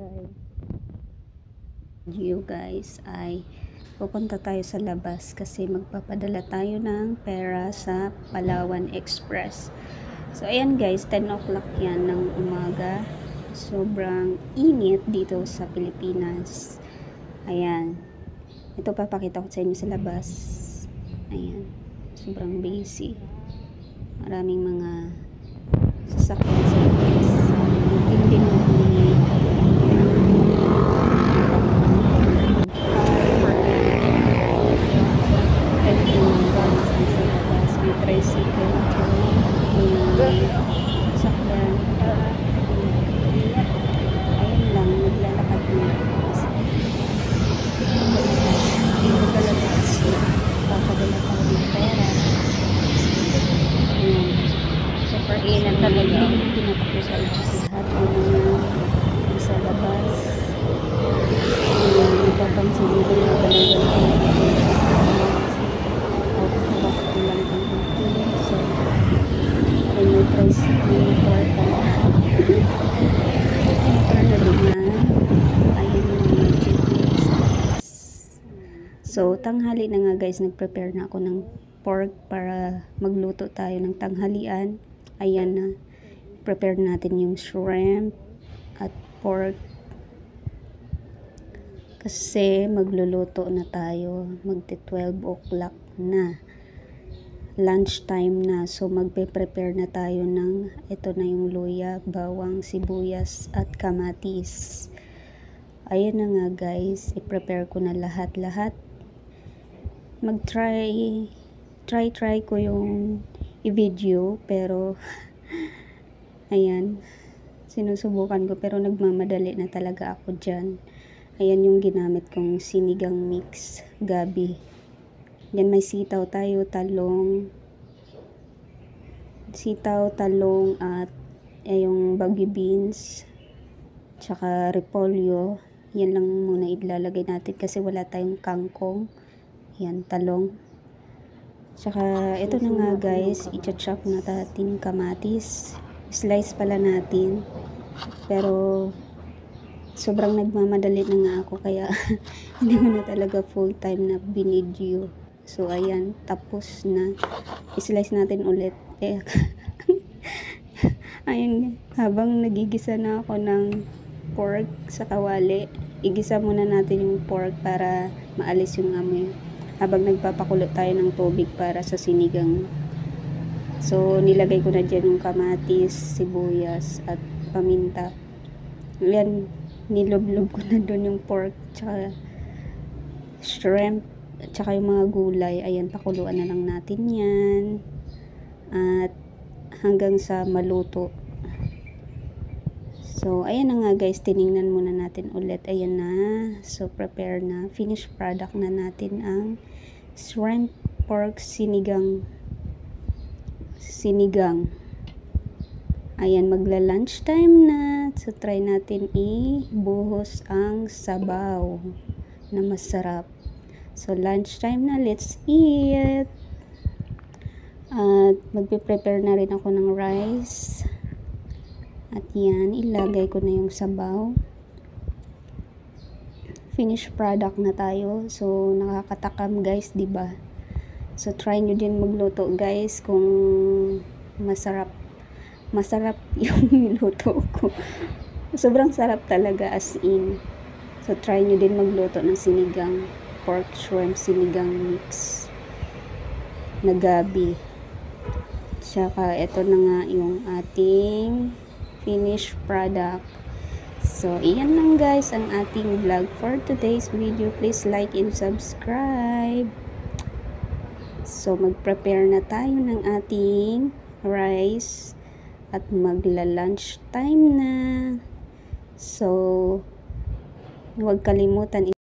guys. You guys ay pupunta tayo sa labas kasi magpapadala tayo ng pera sa Palawan Express. So ayan guys, 10 o'clock yan ng umaga. Sobrang init dito sa Pilipinas. Ayan. Ito papakita ko sa inyo sa labas. Ayan. Sobrang busy. Maraming mga sasakyan sa labas. Hindi ng init. May tricycle. May sasakyan. Ayun lang, naglalakad na. Dito talaga kasi papadala tayo ng pera. Ayan. Super Tinatakbo sa lahat ng mga sa labas. Napapansin ba na talaga Bakit lang ang ating so ay may tricycle na parka motor na dumaan ayun so tanghali na nga guys. Nag-prepare na ako ng pork para magluto tayo ng tanghalian. Ayan na prepare natin yung shrimp at pork. Kasi magluluto na tayo. Magti 12 o'clock na. Lunch time na. So magpe-prepare na tayo ng ito na yung luya, bawang, sibuyas at kamatis. Ayun na nga guys. I-prepare ko na lahat-lahat. Mag-try try try ko yung i-video pero ayan sinusubukan ko pero nagmamadali na talaga ako dyan ayan yung ginamit kong sinigang mix gabi yan may sitaw tayo, talong, sitaw, talong at eh, yung baggy beans, tsaka repolyo. Yan lang muna ilalagay natin kasi wala tayong kangkong. Yan, talong. Tsaka ito na nga guys, i-chop na natin kamatis. Slice pala natin. Pero sobrang nagmamadali na nga ako kaya hindi ko na talaga full time na binidyo. So, ayan, tapos na. I-slice natin ulit. Eh, ayun, habang nagigisa na ako ng pork sa kawali, igisa muna natin yung pork para maalis yung amoy. Habang nagpapakulo tayo ng tubig para sa sinigang. So, nilagay ko na dyan yung kamatis, sibuyas, at paminta. Yan, niloblob ko na doon yung pork, tsaka shrimp, at saka yung mga gulay, ayan, pakuluan na lang natin yan. At hanggang sa maluto. So, ayan na nga guys, tiningnan muna natin ulit. Ayan na. So, prepare na. Finished product na natin ang shrimp pork sinigang. Sinigang. Ayan, magla-lunch time na. So, try natin i-buhos ang sabaw na masarap. So, lunchtime na. Let's eat! At magpe-prepare na rin ako ng rice. At yan, ilagay ko na yung sabaw. Finished product na tayo. So, nakakatakam guys, ba? So, try nyo din magluto guys kung masarap. Masarap yung niluto ko. Sobrang sarap talaga as in. So, try nyo din magluto ng sinigang pork shrimp sinigang mix na gabi. Tsaka ito na nga yung ating finished product. So, iyan lang guys ang ating vlog for today's video. Please like and subscribe. So, mag-prepare na tayo ng ating rice at magla-lunch time na. So, huwag kalimutan